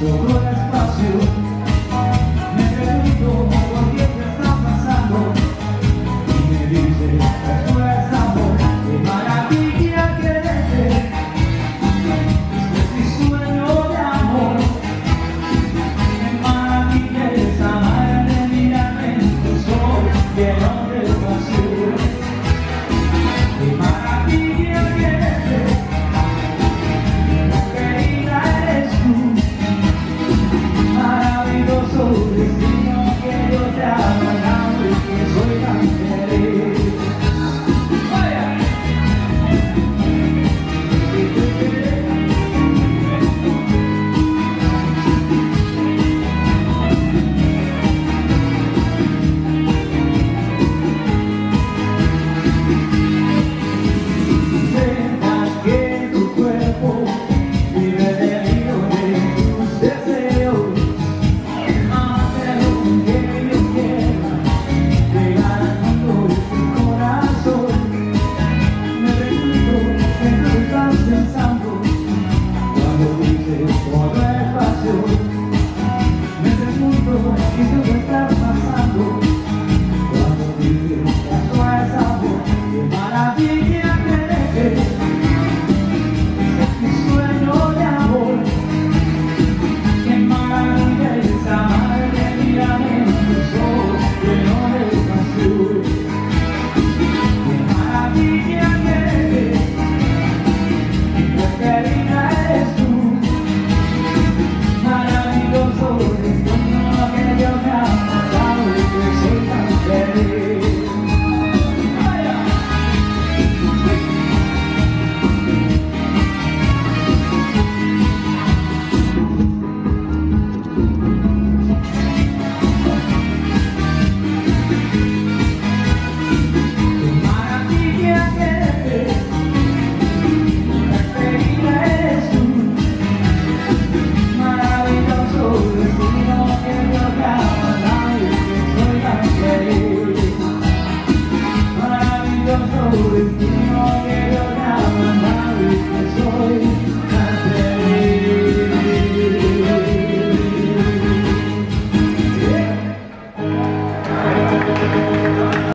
Todo el espacio, me pregunto por qué te está pasando, y me dice, la historia es amor, qué maravilla que te este es mi sueño de amor, que maravilla esa quieres amar el de tu sol, que. you without my